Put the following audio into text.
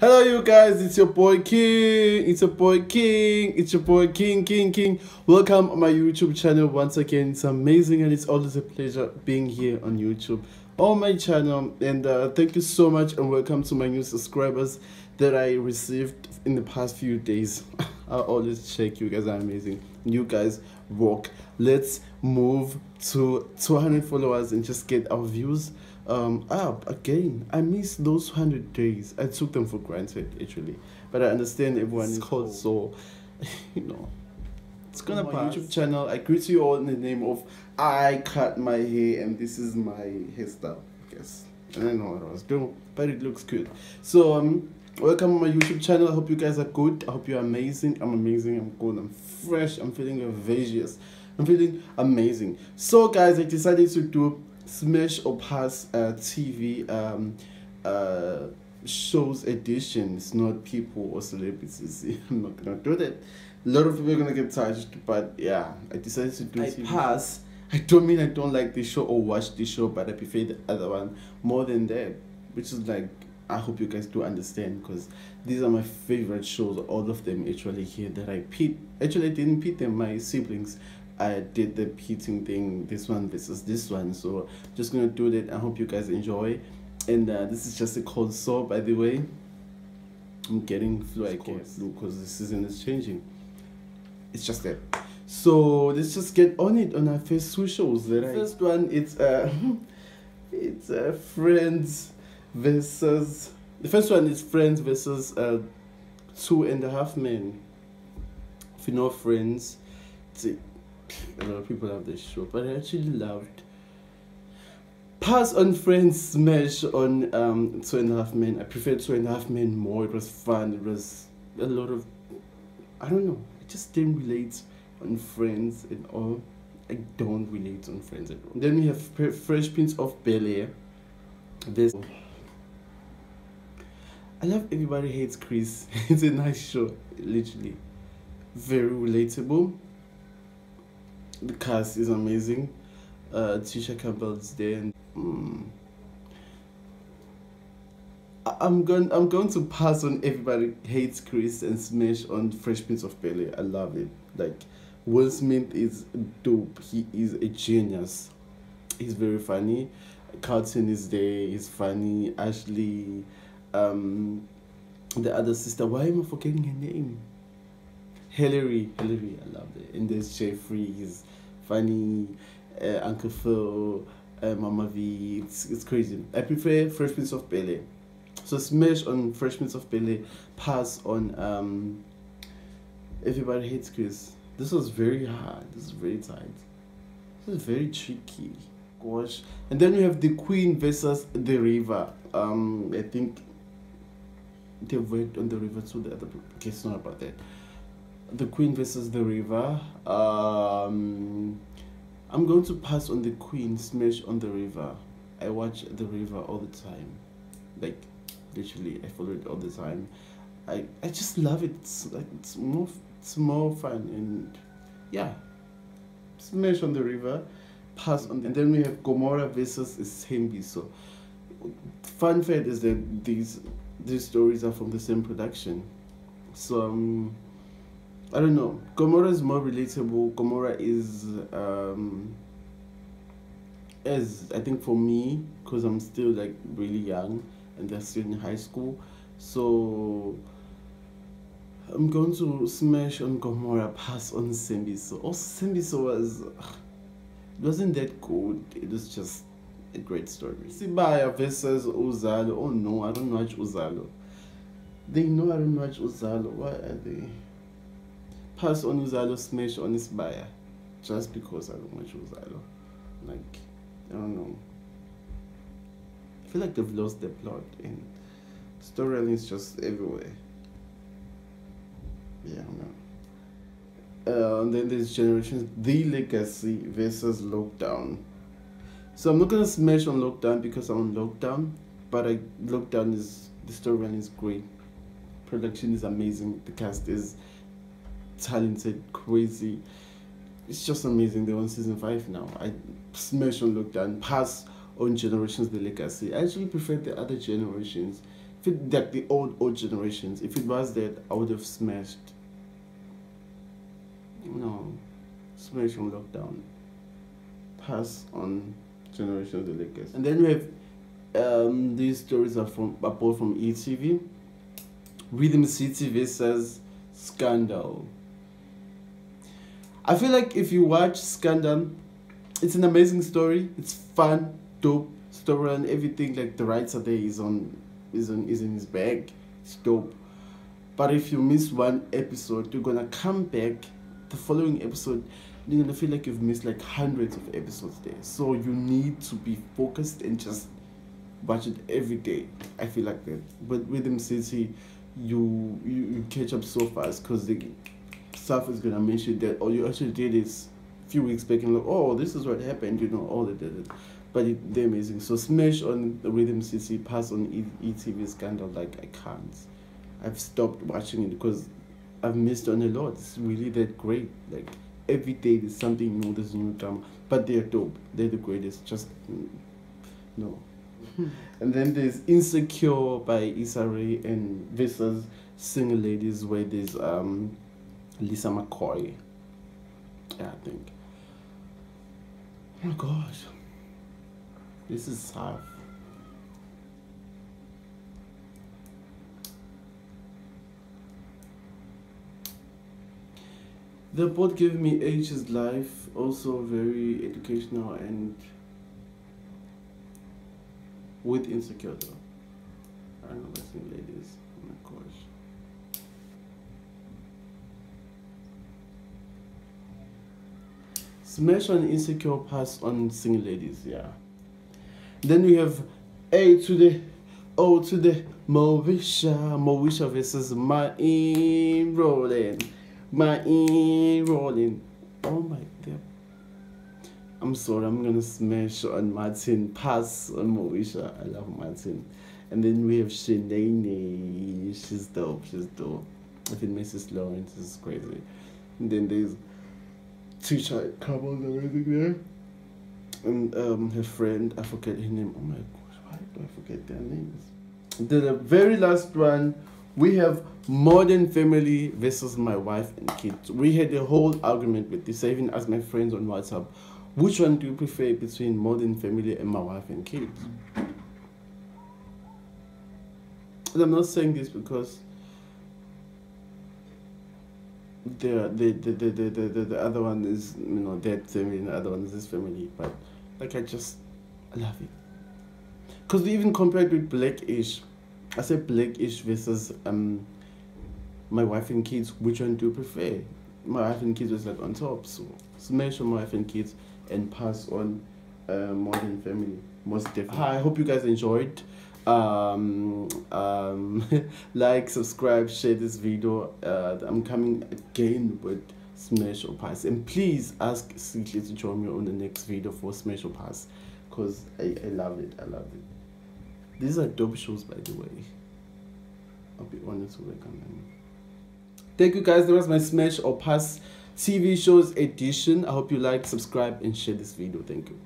Hello, you guys. It's your boy King. It's your boy King. It's your boy King, King, King. Welcome on my YouTube channel once again. It's amazing and it's always a pleasure being here on YouTube on my channel. And uh, thank you so much and welcome to my new subscribers that I received in the past few days. I always check. You guys are amazing. You guys rock. Let's move to 200 followers and just get our views um up again i miss those 100 days. I took them for granted actually. But i understand everyone is cold so you know. It's gonna on my youtube channel i greet you all in the name of i cut my hair and this is my hairstyle i guess. I don't know what i was. Doing but it looks good. So um welcome on my youtube channel. I hope you guys are good. I hope you're amazing. I'm amazing. I'm good. I'm fresh. I'm feeling vivacious i'm feeling amazing. So guys i decided to do Smash or Pass uh, TV um, uh, shows editions, not people or celebrities. I'm not gonna do that. A lot of people are gonna get touched, but yeah, I decided to do I TV. pass. I don't mean I don't like the show or watch the show, but I prefer the other one more than that, which is like I hope you guys do understand because these are my favorite shows. All of them actually here that I pit. Actually, I didn't pit them. My siblings I did the pitting thing, this one versus this one. So just gonna do that. I hope you guys enjoy. And uh, this is just a cold sore, by the way. I'm getting flu, I because the season is changing. It's just that. So let's just get on it on our first two shows. The first one, it's uh, it's uh, Friends versus. The first one is Friends versus uh, Two and a Half Men. If you know Friends, it's a lot of people love this show, but I actually loved Pass on Friends Smash on um, Two and a Half Men. I preferred Two and a Half Men more. It was fun. It was a lot of, I don't know, I just didn't relate on Friends at all. I don't relate on Friends at all. Then we have Fresh Prince of Bel Air. This. I love Everybody Hates Chris. it's a nice show, literally. Very relatable the cast is amazing. Uh, Tisha Campbell's there. And, mm, I'm going. I'm going to pass on. Everybody hates Chris and Smash on Fresh Prince of Bel. I love it. Like Will Smith is dope. He is a genius. He's very funny. Carlton is there. He's funny. Ashley, um, the other sister. Why am I forgetting her name? Hilary. Hilary. I love it. And there's Jeffrey. He's funny, uh, Uncle Phil, uh, Mama V. It's, it's crazy. I prefer Fresh Prince of Bel. So smash on Fresh Prince of Bel pass on um, Everybody Hates Chris. This was very hard. This is very tight. This is very tricky. Gosh. And then we have the Queen versus the River. Um, I think they worked on the river too. The other okay, it's not about that the Queen versus the River. Um, I'm going to pass on the Queen smash on the River. I watch the River all the time, like literally I follow it all the time. I I just love it. It's like it's more it's more fun and yeah. Smash on the River, pass on, and then we have Gomora versus Thembi. So, fun fact is that these these stories are from the same production. So um, I don't know. Gomora is more relatable. Gomora is um as I think for me because I'm still like really young and they're still in high school, so I'm going to smash on Gomora, pass on Sembiso. Also, Sembiso was it wasn't that good. It was just a great story. Sibaya versus Uzalo. Oh no, I don't watch Uzalo. They know I don't watch Uzalo. Why are they? Pass on Uzalo smash on Isibaya just because I don't watch Uzalo. Like, I don't know. I feel like they've lost the plot and storyline is just everywhere. Yeah, no. Uh, and then there's generations the legacy versus lockdown. So I'm not gonna smash on lockdown because I'm on lockdown, but I lockdown is the storyline is great. Production is amazing. The cast is talented, crazy. It's just amazing. They're on season five now. I smash on Lockdown, pass on Generations the Legacy. I actually prefer the other generations if like the old old generations. If it was that, I would have smashed. No, smash on lockdown. Pass on generations the legacy. And then we have um, these stories are from are both from ETV. Rhythm City versus Scandal. I feel like if you watch Scandal, it's an amazing story. It's fun, dope story, and everything. Like the writer there is on, is on, is in his bag. It's dope. But if you miss one episode, you're gonna come back the following episode. You're gonna feel like you've missed like hundreds of episodes there. So you need to be focused and just watch it every day. I feel like that. But Rhythm City, you you, you catch up so fast because the stuff is gonna mention that all you actually did is a few weeks back and like, oh, this is what happened, you know, all that. that. But it, they're amazing. So smash on the Rhythm cc pass on e- ETV Scandal. Like I can't. I've stopped watching it because I've missed on a lot. It's really that great. Like every day there's something new, there's new drama. But they're dope. They're the greatest. Just mm, no. and then there's Insecure by Issa Rae and versus Single Ladies where there's um Lisa McCoy. Yeah, I think. Oh my gosh. This is tough. The both gave me H's life, also very educational and with insecure though. I don't know listening ladies. Oh my gosh. Smash on insecure pass on single ladies, yeah. Then we have A to the O to the Moesha. Moesha versus in Rolling. My in Rolling. Oh my god. I'm sorry, I'm gonna smash on Martin, pass on Moesha. I love Martin. And then we have Sheneneh. She's dope, she's dope. I think Mrs. Lawrence is crazy. And then there's two child couples everything there. And um, her friend, I forget her name. Oh my gosh, why do I forget their names? Then the very last one, we have modern family versus my wife and kids. We had a whole argument with this. Even asked my friends on WhatsApp, which one do you prefer between modern family and my wife and kids? And I'm not saying this because the the the the the, the, the other one is you know that family and the other one is his family but like i just I love it. Because even compared with blackish. I said blackish versus um my wife and kids which one do you prefer? My wife and kids was like on top so smash on my wife and kids and pass on uh, modern family most definitely. I hope you guys enjoyed um, um, like subscribe share this video uh, i'm coming again with smash or pass and please ask Sihle to join me on the next video for smash or pass because I, I love it i love it. These are dope shows by the way. I'll be honest with them thank you guys. That was my smash or pass tv shows edition. I hope you like subscribe and share this video. Thank you